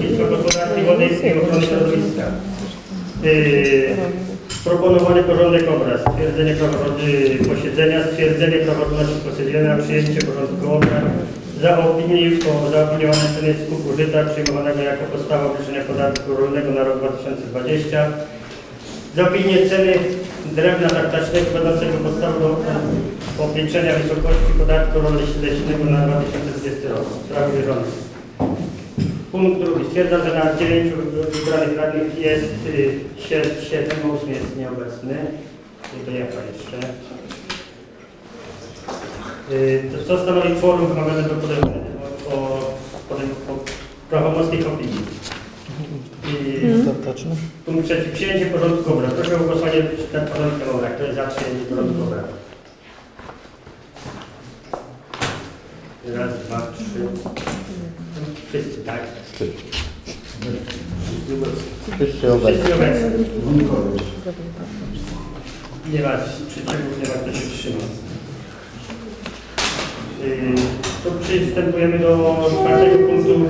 Ministerstwa Gospodarki Wodnej i Ochrony Środowiska. Yy, Proponowany porządek obrad, stwierdzenie praworządności posiedzenia, stwierdzenie praworządności posiedzenia, przyjęcie porządku obrad, zaopinii o zaopiniowane ceny skupu żyta przyjmowanego jako podstawa obliczenia podatku rolnego na rok 2020, zaopinię ceny drewna tartacznego będącego podstawą do obliczenia wysokości podatku rolno-leśnego na 2020 rok. Sprawy bieżące. Punkt drugi. Stwierdzam, że na dziewięciu wybranych radnych jest y, sie- siedem, ósmy jest nieobecny. I to jaka jeszcze? Y, to Co stanowi kworum wymagane do podejmowania o, o, podejm- o prawomocnych opinii? I Tartaczny. punkt trzeci. Przyjęcie porządku obrad. Proszę o głosowanie nad porządkiem obrad. Kto jest za przyjęciem porządku obrad? Raz, dwa, trzy. Wszyscy, tak? Wszyscy obecni. Wszyscy obecni. Nie ma przeciwów, nie ma kto się wstrzymał. Yy, To przystępujemy do czwartego punktu.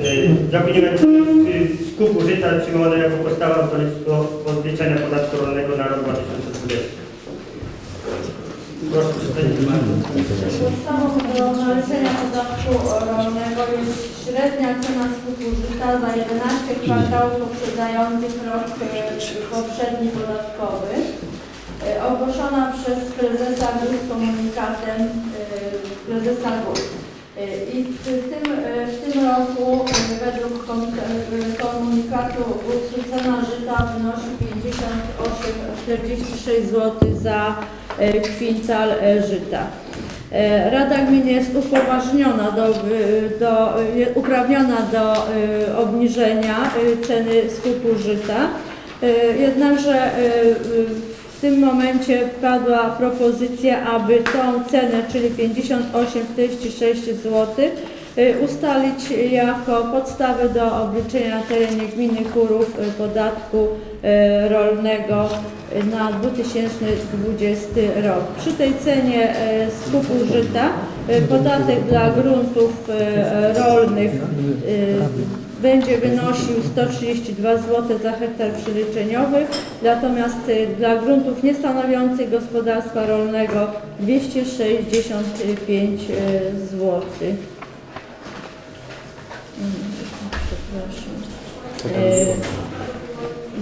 Yy, skupu żyta przyjmowane jako podstawa do odliczenia podatku rolnego na rok 2020. Podstawą do naliczenia podatku rolnego jest średnia cena skupu żyta za 11 kwartałów poprzedzających rok e, poprzedni podatkowy, e, ogłoszona przez prezesa GUS komunikatem e, prezesa GUS. E, I w tym, e, w tym roku e, według e, komunikatu GUS cena żyta wynosi 58,46 zł za e, kwintal e, żyta. E, Rada Gminy jest upoważniona do, do, uprawniona do obniżenia ceny skupu żyta. Jednakże w tym momencie padła propozycja, aby tą cenę, czyli 58,46 zł, ustalić jako podstawę do obliczenia na terenie gminy Kurów y, podatku y, rolnego y, na 2020 rok. Przy tej cenie y, skupu żyta y, podatek dla gruntów y, rolnych y, będzie wynosił 132 zł za hektar przeliczeniowy, natomiast y, dla gruntów niestanowiących gospodarstwa rolnego 265 zł. Przepraszam. E,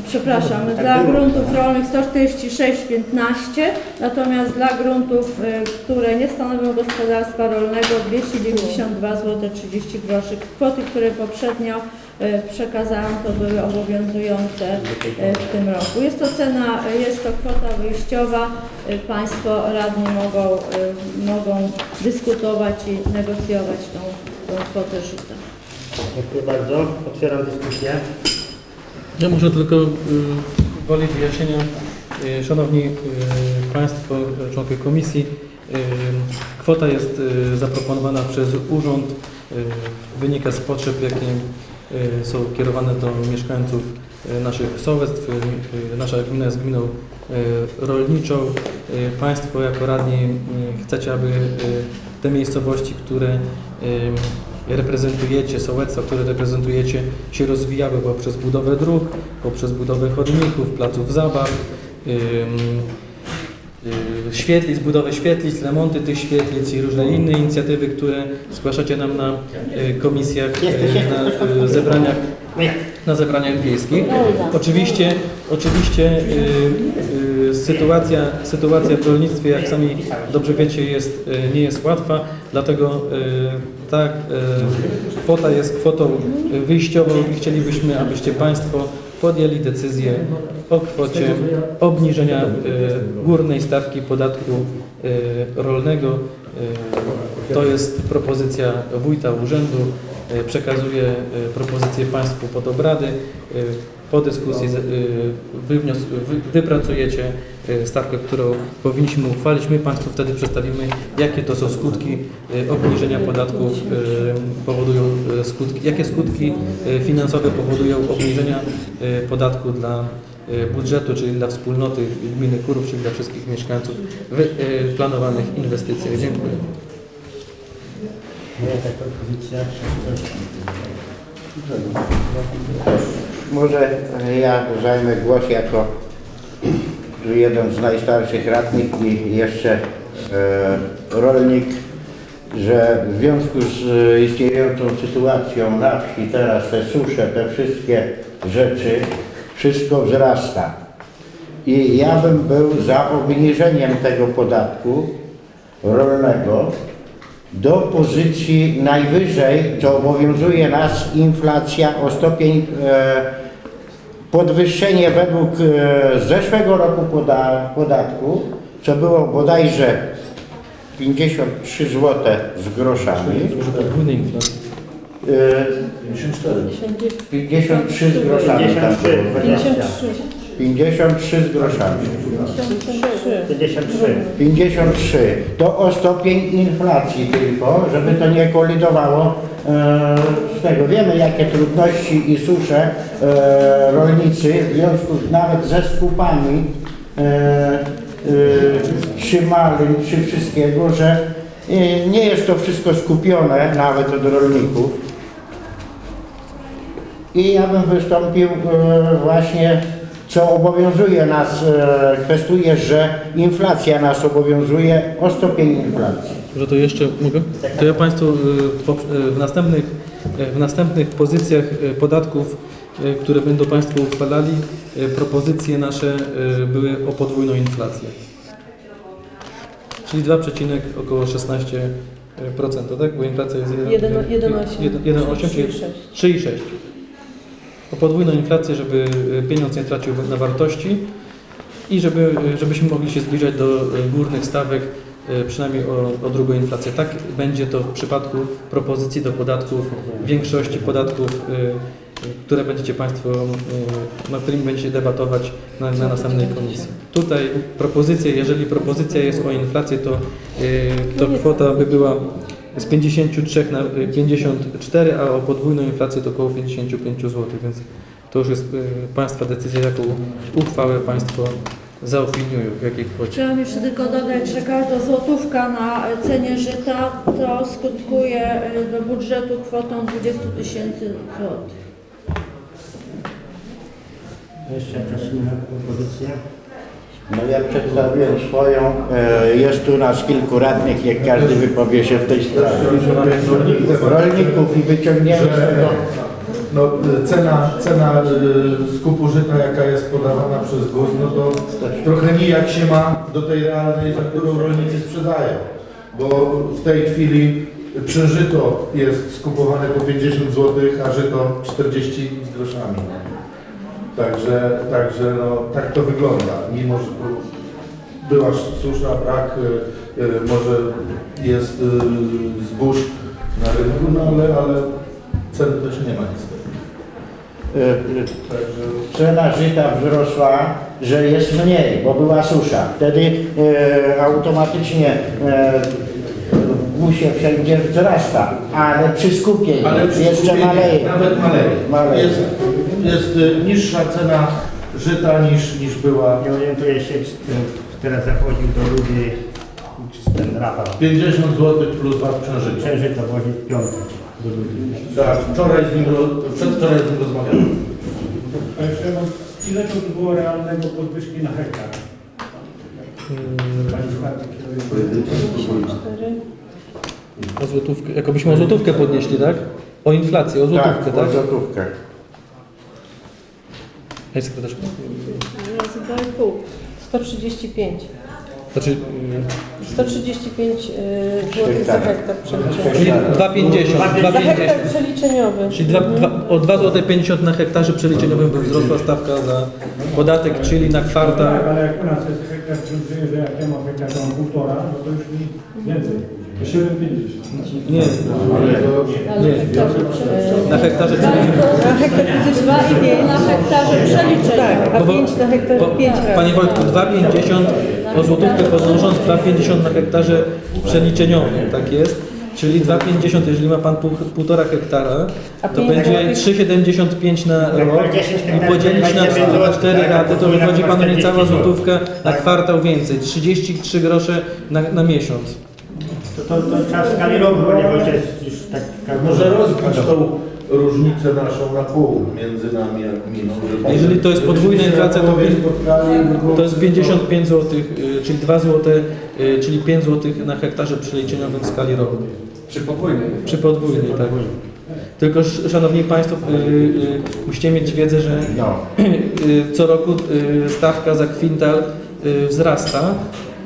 Przepraszam, dla gruntów rolnych 146,15, natomiast dla gruntów, y, które nie stanowią gospodarstwa rolnego 292 zł 30 groszy. Kwoty, które poprzednio y, przekazałam, to były obowiązujące w tym roku. Jest to cena, jest to kwota wyjściowa. Państwo radni mogą, mogą dyskutować i negocjować tą, tą kwotę żyta. Dziękuję bardzo. Otwieram dyskusję. Ja może tylko y, woli wyjaśnienia. Y, Szanowni y, Państwo, członkowie komisji, kwota jest zaproponowana przez urząd, wynika z potrzeb, jakie są kierowane do mieszkańców naszych sołectw. Nasza gmina jest gminą rolniczą. Państwo jako radni chcecie, aby te miejscowości, które reprezentujecie, sołectwa, które reprezentujecie się rozwijały poprzez budowę dróg, poprzez budowę chodników, placów zabaw, y, świetlic, budowę świetlic, remonty tych świetlic i różne inne inicjatywy, które zgłaszacie nam na y, komisjach, y, na zebraniach na zebraniach wiejskich. Oczywiście, oczywiście sytuacja, sytuacja w rolnictwie, jak sami dobrze wiecie, jest, y, nie jest łatwa, dlatego y, ta y, kwota jest kwotą wyjściową i chcielibyśmy, abyście Państwo podjęli decyzję o kwocie obniżenia górnej stawki podatku rolnego. To jest propozycja wójta urzędu. Przekazuję propozycję Państwu pod obrady. Po dyskusji y, wypracujecie y, stawkę, którą powinniśmy uchwalić. My Państwu wtedy przedstawimy, jakie to są skutki y, obniżenia podatków, powodują skutki, jakie skutki finansowe powodują obniżenia podatku dla budżetu, czyli dla wspólnoty gminy Kurów, czyli dla wszystkich mieszkańców w planowanych inwestycjach. Dziękuję. Jaka propozycja? Coś? Może ja zajmę głos jako jeden z najstarszych radnych i jeszcze e, rolnik, że w związku z e, istniejącą sytuacją na wsi, teraz te susze, te wszystkie rzeczy, wszystko wzrasta. I ja bym był za obniżeniem tego podatku rolnego do pozycji najwyżej, co obowiązuje nas inflacja o stopień e, podwyższenie według e, zeszłego roku poda, podatku, co było bodajże 53 zł z groszami, e, 53 z groszami tam 53, było. 20, 53 z groszami. 53. 53. To o stopień inflacji tylko, żeby to nie kolidowało e, z tego. Wiemy jakie trudności i susze e, rolnicy w związku nawet ze skupami e, e, trzymali czy wszystkiego, że e, nie jest to wszystko skupione nawet od rolników. I ja bym wystąpił e, właśnie, co obowiązuje nas, e, kwestuje, że inflacja nas obowiązuje o stopień inflacji. Że to jeszcze mogę? To ja Państwu po- y, w następnych, w następnych pozycjach podatków, które będą Państwo uchwalali, propozycje nasze były o podwójną inflację. Czyli 2, około 16 procent, tak? Bo inflacja jest 1,8. 1,8, czyli 3,6. O podwójną inflację, żeby y, pieniądz nie tracił na wartości i żeby, y, żebyśmy mogli się zbliżać do y, górnych stawek, przynajmniej o, o drugą inflację. Tak będzie to w przypadku propozycji do podatków, większości podatków, które będziecie Państwo, nad którymi będziecie debatować na, na następnej komisji. Tutaj propozycja, jeżeli propozycja jest o inflacji, to, to kwota by była z 53 na y, 54, a o podwójną inflację to około 55 zł, więc to już jest y, Państwa decyzja, jaką uchwałę Państwo zaopiniują, w jakiej kwocie. Chciałam jeszcze tylko dodać, że każda złotówka na cenie żyta to skutkuje e, do budżetu kwotą 20 tysięcy złotych. Jeszcze jakaś propozycja? No ja przedstawiłem swoją, e, jest tu nas kilku radnych, jak każdy wypowie się w tej sprawie. Rolników i wyciągniemy z tego. No, cena, cena y, skupu żyta, jaka jest podawana przez GUS, no to trochę nijak się ma do tej realnej, za którą rolnicy sprzedają. Bo w tej chwili przeżyto jest skupowane po 50 zł, a żyto 40 z groszami. Także, także no, tak to wygląda. Mimo, że była susza, brak, y, y, może jest y, zbóż na rynku, no ale, ale cen też nie ma niestety. Także Cena żyta wzrosła, że jest mniej, bo była susza. Wtedy e, automatycznie e, w gusie wszędzie wzrasta, ale przy skupieniu przy jeszcze skupieniu maleje. Nawet maleje. Maleje. Jest, jest y, niższa cena żyta niż, niż była. Nie orientuję się, czy ten, teraz zachodził do ludzi ten Rafał. 50 zł plus VAT przeżycia. Księżyca wozi w piątek do ludzi. Tak, wczoraj z nim, przedwczoraj z nim rozmawiałem. Ile to by było realnego podwyżki na hektar? Jest- O złotówkę, jakobyśmy o złotówkę podnieśli, tak? O inflację, o złotówkę, Tak, tak? o złotówkę. Panie sekretarzu. Razy dwa i pół. 135. Znaczy, y, 135 zł za hektar przeliczony. czyli 2,50, Za 2,50. hektar przeliczeniowy. Czyli dwa, dwa, o 2,50 zł na hektarze przeliczeniowym by wzrosła stawka za podatek, czyli na kwartał. Tak, ale jak u nas jest hektar, przyjmuję, że jak ja mam hektar, to mam półtora, no to już mi więcej. 7,50. Nie, Ale Nie. hektarze przeliczone. na hektarze. Na hektar to jest Dwa i pięć na hektarze przeliczone. Tak, a Bo- bo- 5 na hektar bo- 5 razy. Panie Wojtku, 2,50 o złotówkę podnosząc 2,50 na hektarze przeliczeniowym, tak jest? Czyli 2,50, jeżeli ma Pan pół, półtora hektara, A to będzie złotych? 3,75 na Jak rok ma 10 i podzielić na 29 cztery- na złotych, 4 tak, raty, to wychodzi Panu 40 niecała złotówka na Tak. kwartał więcej, 33 grosze na, na miesiąc. To, to, to trzeba w skali roku, bo nie będzie już tak... Może rozbić tą, różnicę naszą na pół między nami a gminą. żeby- Jeżeli to jest podwójna inflacja, to panowie spotkali, To jest 55 zł, czyli 2 zł, y, czyli 5 zł na hektarze przeliczeniowym w skali roku. Przy podwójnej. Przy podwójnej, tak. Tylko, sz- Szanowni Państwo, y, y, musicie mieć wiedzę, że No. y, co roku y, stawka za kwintal y, wzrasta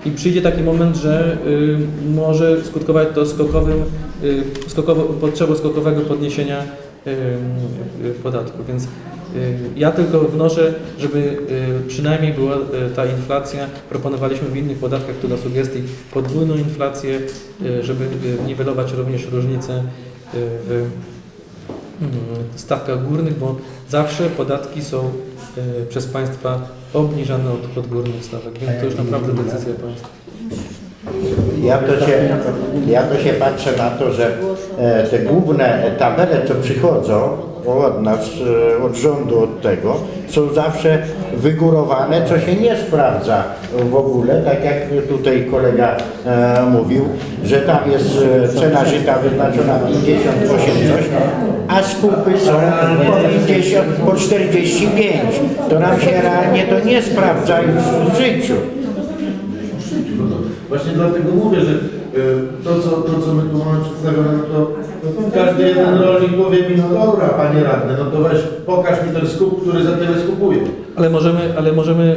i przyjdzie taki moment, że y, może skutkować to skokowym, y, skokowo, potrzebą skokowego podniesienia y, podatku. Więc ja tylko wnoszę, żeby przynajmniej była ta inflacja, proponowaliśmy w innych podatkach tu na sugestii podwójną inflację, żeby niwelować również różnice w mm, stawkach górnych, bo zawsze podatki są przez państwa obniżane od, od górnych stawek, więc to już naprawdę decyzja państwa. Ja to się, ja to się patrzę na to, że e, te główne tabele, co przychodzą od nas, e, od rządu, od tego, są zawsze wygórowane, co się nie sprawdza w ogóle, tak jak tutaj kolega e, mówił, że tam jest e, cena żyta wyznaczona 58 coś, a skupy są po 50, po 45. To nam się realnie to nie sprawdza już w życiu. Właśnie dlatego mówię, że y, to co, to, co my tu mamy przedstawione, no to każdy jeden rolnik powie mi, no dobra, panie radny, no to weź pokaż mi ten skup, który za tyle skupuje. Ale możemy, ale możemy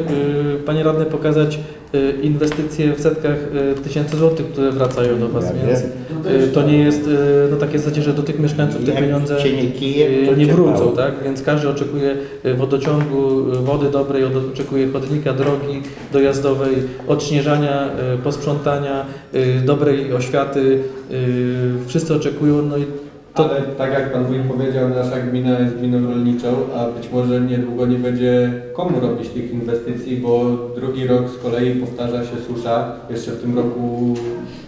y, Panie Radny, pokazać y, inwestycje w setkach y, tysięcy złotych, które wracają do Was, Ja więc wiem. y, to nie jest y, no, takie zasadzie, że do tych mieszkańców te Jak pieniądze cię nie kije, to nie cię wrócą, tak? Więc każdy oczekuje y, wodociągu, y, wody dobrej, od- oczekuje chodnika, drogi dojazdowej, odśnieżania, y, posprzątania, y, dobrej oświaty. y, Wszyscy oczekują, no i to Ale tak jak Pan Wójt powiedział, nasza gmina jest gminą rolniczą, a być może niedługo nie będzie komu robić tych inwestycji, bo drugi rok z kolei powtarza się susza. Jeszcze w tym roku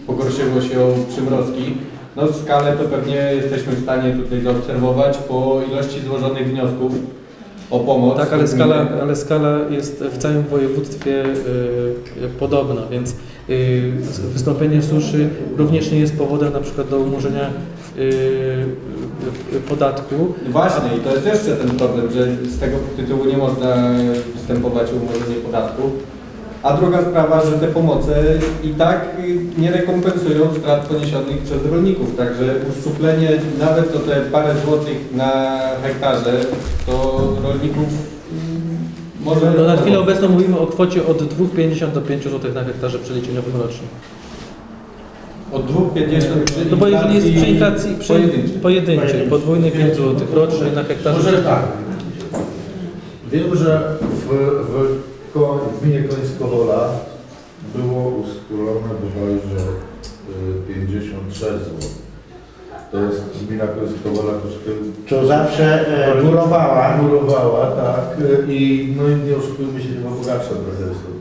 pogorszyło się o przymrozki. No skalę to pewnie jesteśmy w stanie tutaj zaobserwować po ilości złożonych wniosków o pomoc. Tak, ale skala, ale skala jest w całym województwie y, podobna, więc y, wystąpienie suszy również nie jest powodem na przykład do umorzenia podatku. Właśnie i to jest jeszcze ten problem, że z tego tytułu nie można występować o umorzenie podatku. A druga sprawa, że te pomoce i tak y, nie rekompensują strat poniesionych przez rolników, także uszczuplenie nawet o te parę złotych na hektarze, to rolników może... No na chwilę obecną mówimy o kwocie od 2,50 do 5 zł na hektarze przeliczeniowym rocznie. Od 2,50 przy No bo jeżeli jest przy inflacji przy pojedynczej. pojedynczej, podwójnej 5 zł rocznie na hektarze. Może tak. Wiem, że w, w, ko- w gminie Końskowola było ustalone bodajże y, 56 zł. To jest gmina Końskowola troszkę Co zawsze e, górowała. górowała, tak. y, I no i nie oszukujmy się, chyba bogatsza trochę jest.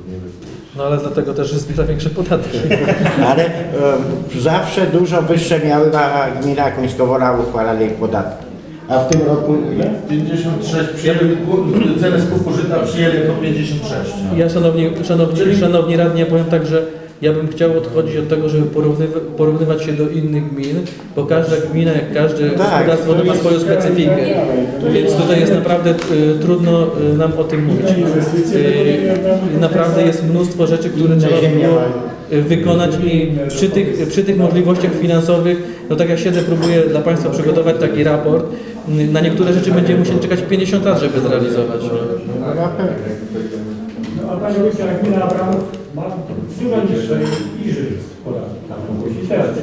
No ale dlatego też jest zbiera większe podatki. Ale zawsze dużo wyższe miały na gmina Końskowola uchwalali podatki. A w tym roku ile? 56 przyjęli, cenę skupu żyta przyjęli jako 56. Ja szanowni, szanowni, szanowni radni, ja powiem tak, że ja bym chciał odchodzić od tego, żeby porównywa, porównywać się do innych gmin, bo każda gmina, jak każde Tak, gospodarstwo to ma swoją specyfikę. Więc tutaj jest naprawdę y, trudno y, nam o tym mówić. Y, naprawdę jest mnóstwo rzeczy, które trzeba było wykonać i przy tych, przy tych możliwościach finansowych, no tak jak siedzę, próbuję dla Państwa przygotować taki raport, na niektóre rzeczy będziemy musieli czekać 50 lat, żeby zrealizować. No. No, na pewno. No, a Panie Wójcie, jak gmina Abramów ma dużo niższe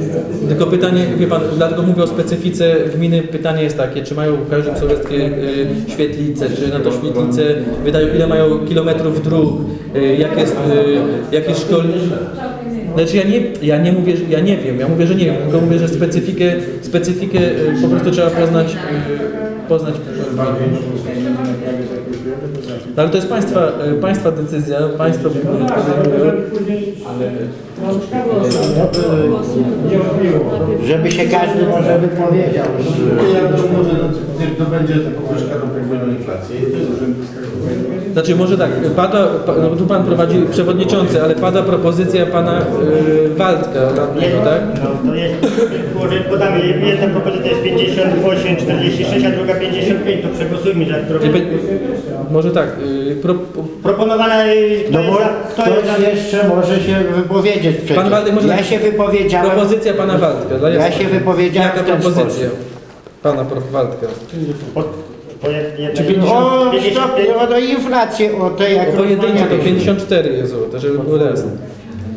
inwestycje. Tylko pytanie, wie pan, dlatego mówię o specyfice gminy, pytanie jest takie, czy mają w każdym sołectwie y, świetlice, czy na to świetlice wydają, ile mają kilometrów dróg, y, jak jest, y, jakie szkoły... Znaczy ja nie, ja nie mówię, ja nie wiem, ja mówię, że nie wiem, tylko mówię, że specyfikę, specyfikę y, po prostu trzeba poznać, y, poznać. No ale to jest państwa, y, państwa decyzja, państwo y, podejmują. Nie odbiło. Żeby się każdy może wypowiedział. Ja to mówię, no, to będzie ta podwyżka do inflacji. Znaczy może tak, pada, pa, no tu pan prowadzi przewodniczący, ale pada propozycja pana y, Waldka radnego, tak? No to jest, może podamy, jedna propozycja jest 58, 46, a druga 55, to przegłosujmy, że be- Może tak, y, pro, Proponowana, y, kto No jest za, kto jest za... ktoś jeszcze może się wypowiedzieć przecież. Pan Waldek może ja tak- się wypowiedziałem. propozycja pana Waldka. Ja się wypowiedziałem Jaka propozycja sposób. pana pro- Waldka? Czy 50? O, 55, stop, o, o inflację, o tej jak O pojedynczo to rozmawialiśmy. 54 zł, żeby było jasne.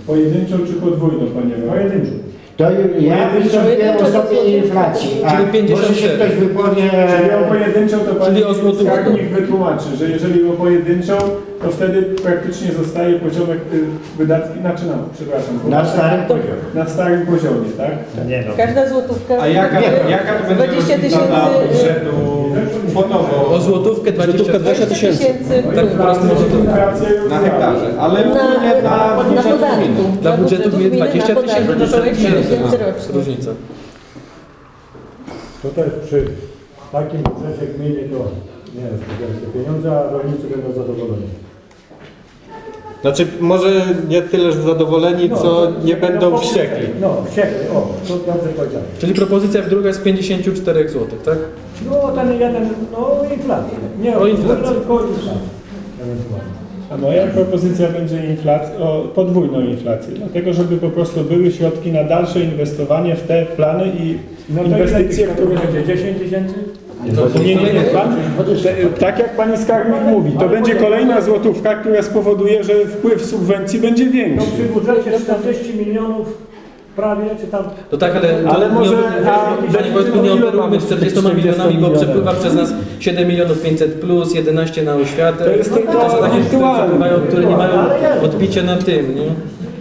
Pojedynczą czy podwójną, panie Pojedynczą. To ja wystąpiłem o stopie inflacji, a Czyli 54. może się ktoś wypowie... Czyli o pojedynczą to Czyli o złotówkę. skarbnik wytłumaczy, że jeżeli o pojedynczą, to wtedy praktycznie zostaje poziomek y, wydatki, znaczy no, przepraszam. Na starym poziomie. na starym poziomie, tak? nie no. Każda złotówka. A jaka, jaka to będzie 20 różnica dla tysięcy. budżetu kwotowo O złotówkę 20 20 tysięcy Tak po prostu może to. Inflację na hektarze, ale Na, ogólnie dla na budżetu podatku. gminy. Dla budżetu gminy 20 tysięcy na cały 20 tysięcy tysięcy rocznie. różnica. To też przy takim budżecie gminy to nie jest wielkie pieniądze, a rolnicy będą zadowoleni. Znaczy może nie tyle że zadowoleni, co nie będą wściekli. No, wściekli, o, to dobrze powiedziałem. Czyli propozycja druga jest 54 zł, tak? No ten jeden, no inflacja. Nie O inflacji. A moja propozycja będzie inflacja, o podwójną inflację, dlatego żeby po prostu były środki na dalsze inwestowanie w te plany i inwestycje, które będzie 10 tysięcy? Nie, nie, nie, pan, te, tak jak pani skarbnik mówi, to będzie kolejna złotówka, która spowoduje, że wpływ subwencji będzie większy. Przy budżecie 40 milionów prawie, czy tam No tak, ale, Ale może- nie, Panie Wojtku, nie operujmy mamy z tych 40 milionami, 40 bo przepływa przez nas 7 milionów 500 plus, 11 na oświatę. To jest tylko to są takie, które które nie mają odbicia na tym, nie?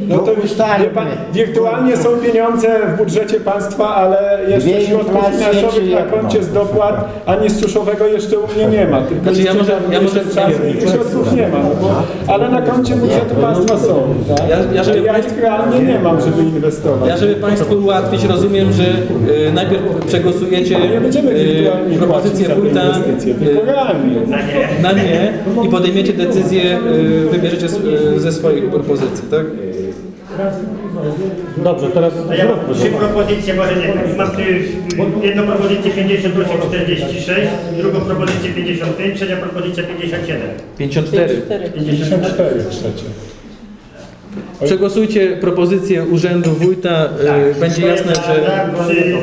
No to wie pan, wirtualnie są pieniądze w budżecie państwa, ale jeszcze środków finansowych na koncie z dopłat ani z suszowego jeszcze u mnie nie ma. Tylko Znaczy, ja może- ja może- czas i środków nie ma, no bo, ale na koncie budżetu państwa są. Tak? Ja- ja żeby ja państw- ich realnie nie mam, żeby inwestować. Ja, żeby Państwu ułatwić, rozumiem, że y, najpierw przegłosujecie Nie będziemy y, wirtualnie propozycję wójta inwestycje, y, tylko realnie. Na nie. na nie i podejmiecie decyzję, y, wybierzecie z, y, ze swoich propozycji, tak? Dobrze, teraz ja mam trzy propozycje, może nie. Mam tu jedną propozycję 58-46, drugą propozycję 55, trzecia propozycja 57. 54. 54. 54 trzecie. Przegłosujcie propozycję Urzędu Wójta, y, będzie To jest jasne, za, że... Za, przy,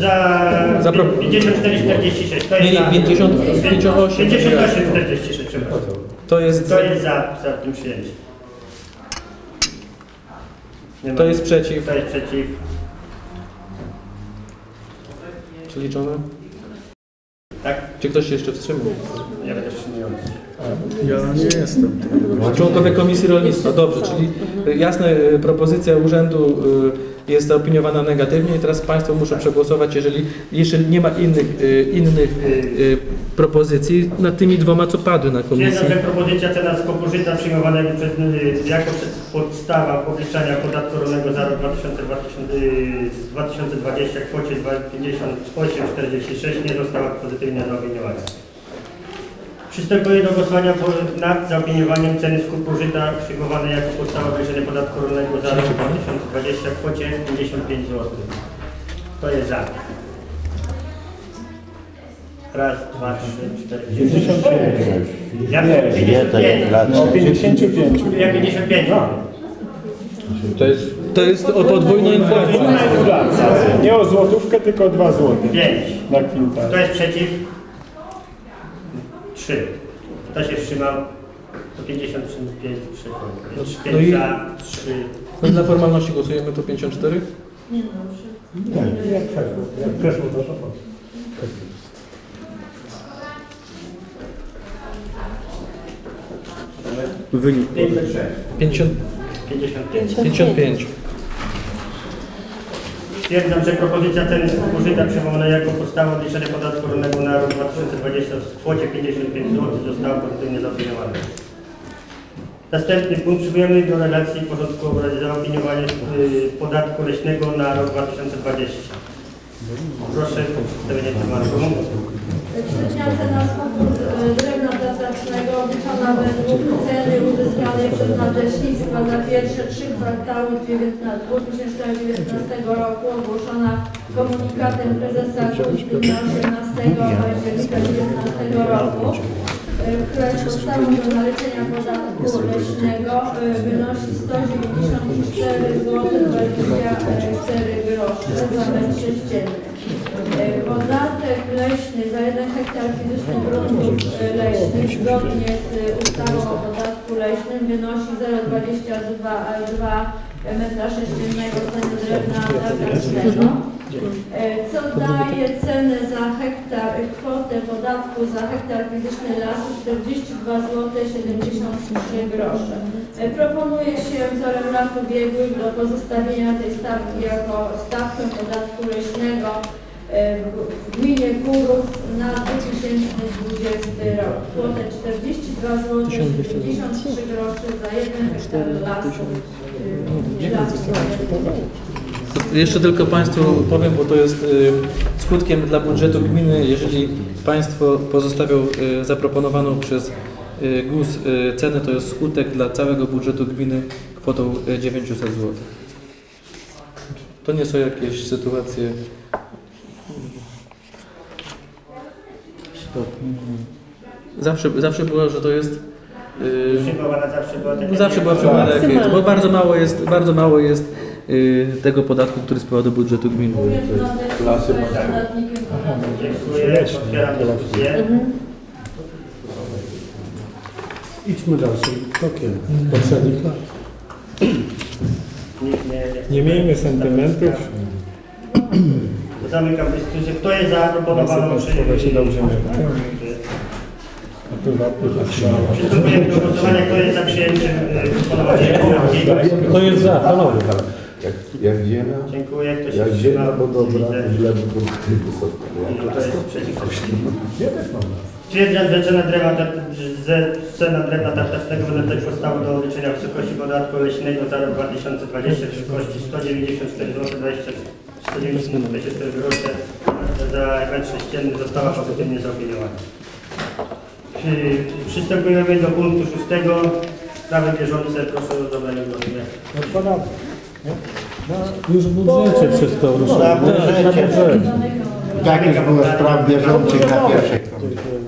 za, Za pro- 54-46. To Nie, jest nie, za... 50, 58. 58-46, przepraszam. To jest, To jest za, za tym przyjęciem. Nie to ma- jest przeciw, To jest przeciw. czy liczone? Tak? Czy ktoś się jeszcze wstrzymał? Ja będę wstrzymujący. Ja nie jestem. Członkowie Komisji Rolnictwa, dobrze, czyli jasne, y, propozycja urzędu y, jest zaopiniowana negatywnie i teraz Państwo muszą przegłosować, jeżeli jeszcze nie ma innych, y, innych y, propozycji nad tymi dwoma, co padły na Komisji. Że propozycja cena skopu żyta przyjmowanego przez, y, jako podstawa obliczania podatku rolnego za rok 2020, y, 2020 w kwocie 58,46 nie została pozytywnie zaopiniowana. Przystępuję do głosowania nad zaopiniowaniem ceny skupu żyta przyjmowanej jako podstawa obliczenia podatku rolnego za rok 2020 w kwocie 55 zł. Kto jest za? Raz, dwa, trzy, cztery, pięć. 55. Ja Nie, Gdzie ta 55. inflacja? No 55. Ja 55. To jest, to jest o podwójną inflację. Inna inflacja. Nie o złotówkę, tylko o 2 złote 5. na kwintal. Kto jest przeciw? 3. Kto się wstrzymał? To 55 przychodzi. No 5 i- za, 3. No i dla formalności głosujemy to 54? jak przeszło, jak przeszło to to. Wynik. 50, 55. 55. Stwierdzam, że propozycja ceny użyta przywołana jako podstawa obliczenia podatku rolnego na rok 2020 w kwocie 55 zł została pozytywnie zaopiniowana. Następny punkt przyjmujemy do relacji porządku obrad zaopiniowanie y, podatku leśnego na rok 2020. Proszę o przedstawienie tematu. Średnia cena skupu e, drewna plasticznego obliczona według ceny uzyskanej przez za pierwsze trzy kwartały 2019 roku ogłoszona komunikatem prezesa dnia 18 października 2019 roku. E, która jest podstawą do naliczenia podatku leśnego e, wynosi 194 zł 24 grosze za metr sześcienny. E, Podatek leśny za 1 hektar fizycznych gruntów e, leśnych zgodnie z ustawą o podatku leśnym wynosi 0,22 metra sześciennego ceny drewna tartacznego. E, co daje cenę za hektar, kwotę podatku za hektar fizyczny lasu 42 zł 73 grosze. E, Proponuje się wzorem lat ubiegłych do pozostawienia tej stawki jako stawkę podatku leśnego w gminie Kurów na 2020 rok. Kwotę 42 zł 73 grosze za 1 hektar lasu. lasu. Jeszcze tylko Państwu powiem, bo to jest y, skutkiem dla budżetu gminy, jeżeli Państwo pozostawią y, zaproponowaną przez y, GUS y, cenę, to jest skutek dla całego budżetu gminy kwotą y, 900 zł. To nie są jakieś sytuacje. Zawsze, zawsze było, że to jest. Przyjmowana zawsze była taka... Zawsze była jakieś, bo bardzo mało jest, bardzo mało jest y, tego podatku, który spływa do budżetu gminy. Klasy. Dziękuję, otwieram dyskusję. Idźmy dalszym krokiem poprzednich lat. Nie miejmy sentymentów. Zamykam dyskusję. Kto jest za proponowaną. Przystępujemy do głosowania. Kto jest za przyjęciem proponowanej poprawki? Kto jest za, panowie? Jak, jak ziemia, Dziękuję. Kto się jak ziemia, wstrzymał? bo dobra, Widzę. źle wykonany wysoko. Kto jest przeciwko? Ja też mam. Stwierdzam, że cena drewna, tar- że cena drewna tartacznego będę podstawą do odliczenia wysokości podatku leśnego za rok 2020 w wysokości 194 zł 20 194 grosze za metr sześcienny została pozytywnie zaopiniowana. Przy- Przystępujemy do punktu szóstego. Sprawy bieżące. Proszę o zabranie głosu. Odpowiadam. Już w budżecie wszystko Na ruszyło. budżecie. Tak już było spraw bieżących na pierwszej komisji.